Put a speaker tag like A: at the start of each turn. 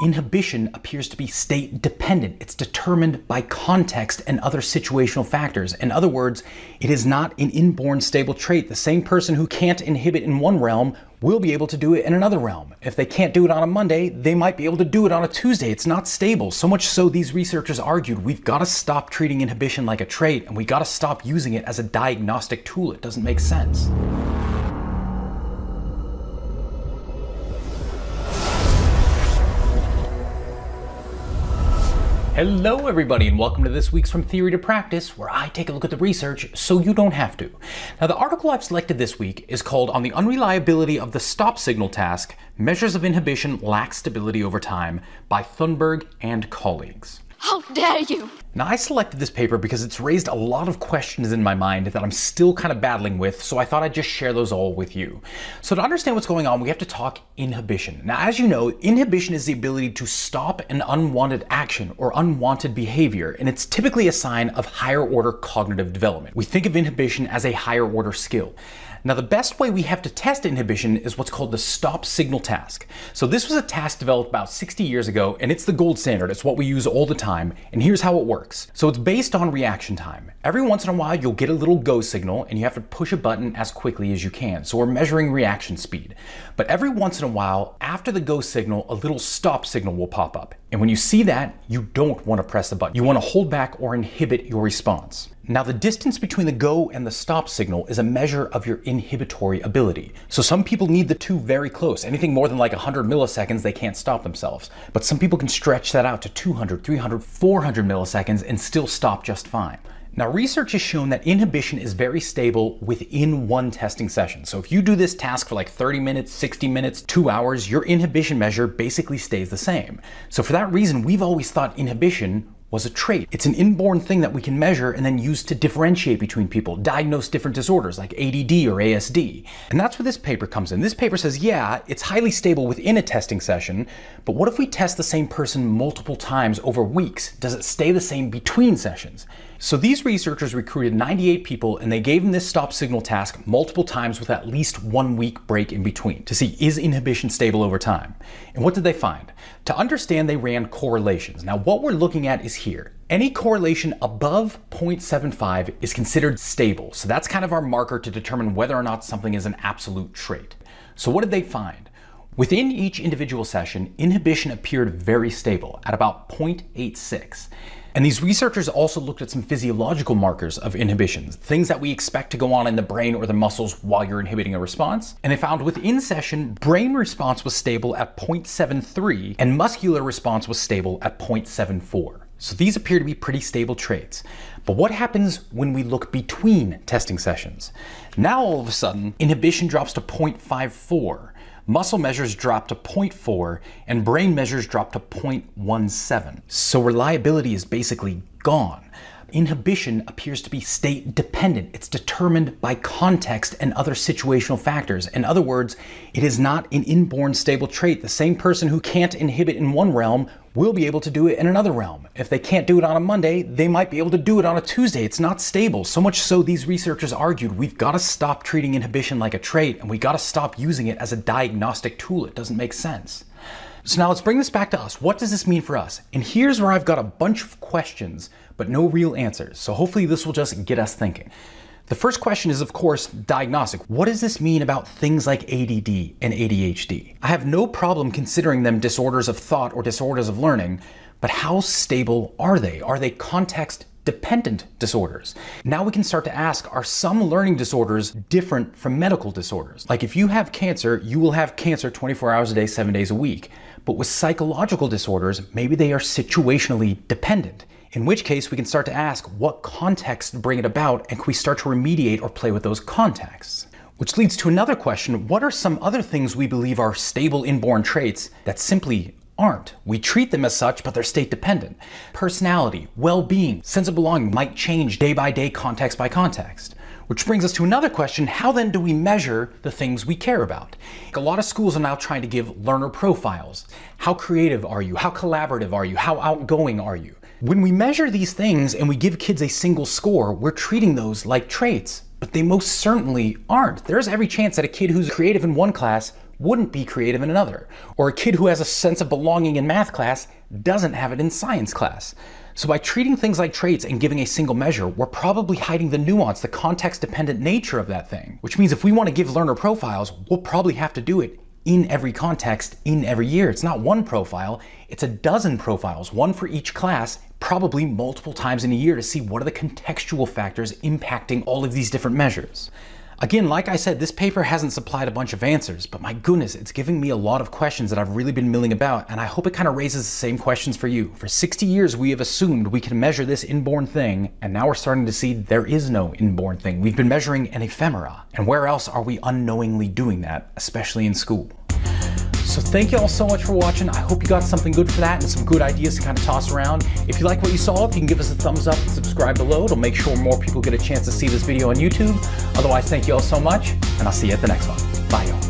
A: Inhibition appears to be state dependent. It's determined by context and other situational factors. In other words, it is not an inborn stable trait. The same person who can't inhibit in one realm will be able to do it in another realm. If they can't do it on a Monday, they might be able to do it on a Tuesday. It's not stable. So much so, these researchers argued we've got to stop treating inhibition like a trait and we got to stop using it as a diagnostic tool. It doesn't make sense. Hello, everybody, and welcome to this week's From Theory to Practice, where I take a look at the research so you don't have to. Now, the article I've selected this week is called On the Unreliability of the Stop Signal Task Measures of Inhibition Lack Stability Over Time by Thunberg and colleagues.
B: How dare you!
A: Now, I selected this paper because it's raised a lot of questions in my mind that I'm still kind of battling with, so I thought I'd just share those all with you. So, to understand what's going on, we have to talk inhibition. Now, as you know, inhibition is the ability to stop an unwanted action or unwanted behavior, and it's typically a sign of higher order cognitive development. We think of inhibition as a higher order skill. Now, the best way we have to test inhibition is what's called the stop signal task. So, this was a task developed about 60 years ago, and it's the gold standard. It's what we use all the time. And here's how it works. So, it's based on reaction time. Every once in a while, you'll get a little go signal, and you have to push a button as quickly as you can. So, we're measuring reaction speed. But every once in a while, after the go signal, a little stop signal will pop up. And when you see that, you don't want to press the button. You want to hold back or inhibit your response. Now, the distance between the go and the stop signal is a measure of your inhibitory ability. So, some people need the two very close. Anything more than like 100 milliseconds, they can't stop themselves. But some people can stretch that out to 200, 300, 400 milliseconds and still stop just fine. Now, research has shown that inhibition is very stable within one testing session. So, if you do this task for like 30 minutes, 60 minutes, two hours, your inhibition measure basically stays the same. So, for that reason, we've always thought inhibition was a trait. It's an inborn thing that we can measure and then use to differentiate between people, diagnose different disorders like ADD or ASD. And that's where this paper comes in. This paper says, yeah, it's highly stable within a testing session, but what if we test the same person multiple times over weeks? Does it stay the same between sessions? So these researchers recruited 98 people and they gave them this stop signal task multiple times with at least one week break in between to see is inhibition stable over time. And what did they find? To understand, they ran correlations. Now, what we're looking at is here. Any correlation above 0.75 is considered stable. So that's kind of our marker to determine whether or not something is an absolute trait. So what did they find? Within each individual session, inhibition appeared very stable at about 0.86. And these researchers also looked at some physiological markers of inhibitions, things that we expect to go on in the brain or the muscles while you're inhibiting a response. And they found within session, brain response was stable at 0.73 and muscular response was stable at 0.74. So these appear to be pretty stable traits. But what happens when we look between testing sessions? Now all of a sudden, inhibition drops to 0.54 muscle measures drop to 0.4, and brain measures drop to 0.17. So reliability is basically gone. Inhibition appears to be state dependent. It's determined by context and other situational factors. In other words, it is not an inborn stable trait. The same person who can't inhibit in one realm will be able to do it in another realm. If they can't do it on a Monday, they might be able to do it on a Tuesday. It's not stable. So much so, these researchers argued we've got to stop treating inhibition like a trait and we got to stop using it as a diagnostic tool. It doesn't make sense. So now let's bring this back to us. What does this mean for us? And here's where I've got a bunch of questions, but no real answers. So hopefully this will just get us thinking. The first question is, of course, diagnostic. What does this mean about things like ADD and ADHD? I have no problem considering them disorders of thought or disorders of learning, but how stable are they? Are they context dependent disorders. Now we can start to ask are some learning disorders different from medical disorders? Like if you have cancer, you will have cancer 24 hours a day, seven days a week. But with psychological disorders, maybe they are situationally dependent. In which case, we can start to ask what context bring it about, and can we start to remediate or play with those contexts? Which leads to another question what are some other things we believe are stable inborn traits that simply aren't? We treat them as such, but they're state dependent. Personality, well being, sense of belonging might change day by day, context by context. Which brings us to another question how then do we measure the things we care about? A lot of schools are now trying to give learner profiles. How creative are you? How collaborative are you? How outgoing are you? When we measure these things and we give kids a single score, we're treating those like traits, but they most certainly aren't. There's every chance that a kid who's creative in one class wouldn't be creative in another. Or a kid who has a sense of belonging in math class doesn't have it in science class. So by treating things like traits and giving a single measure, we're probably hiding the nuance, the context dependent nature of that thing. Which means if we want to give learner profiles, we'll probably have to do it in every context, in every year. It's not one profile, it's a dozen profiles, one for each class, probably multiple times in a year to see what are the contextual factors impacting all of these different measures. Again, like I said, this paper hasn't supplied a bunch of answers, but my goodness, it's giving me a lot of questions that I've really been milling about, and I hope it kind of raises the same questions for you. For 60 years, we have assumed we can measure this inborn thing, and now we're starting to see there is no inborn thing. We've been measuring an ephemera, and where else are we unknowingly doing that, especially in school? So thank you all so much for watching. I hope you got something good for that and some good ideas to kind of toss around. If you like what you saw, if you can give us a thumbs up and subscribe below, it'll make sure more people get a chance to see this video on YouTube. Otherwise, thank you all so much, and I'll see you at the next one. Bye, y'all.